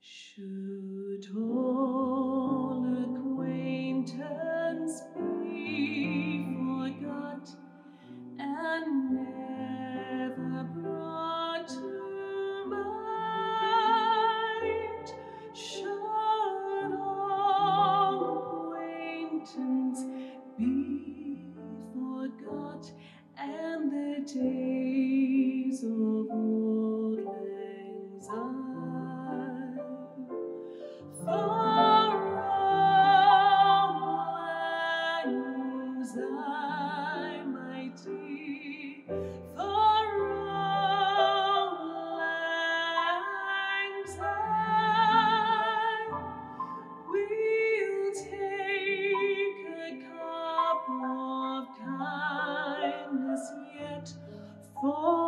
Should and the days of old lang. Far my dear.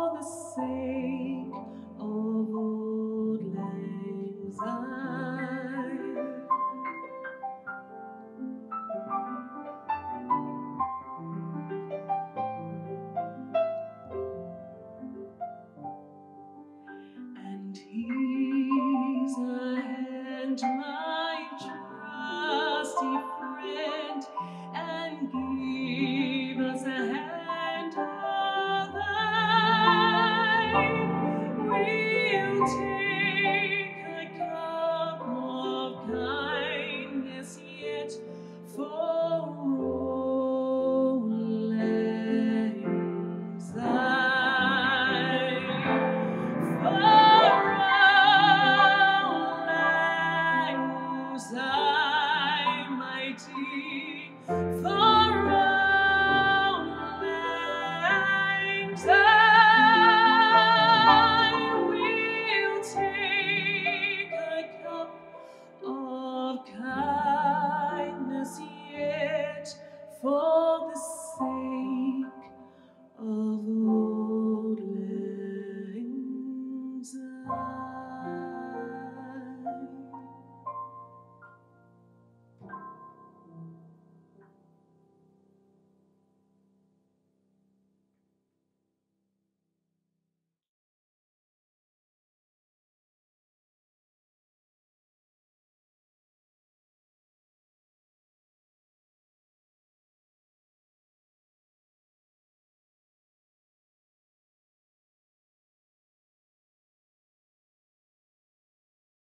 for the sake of old lang. for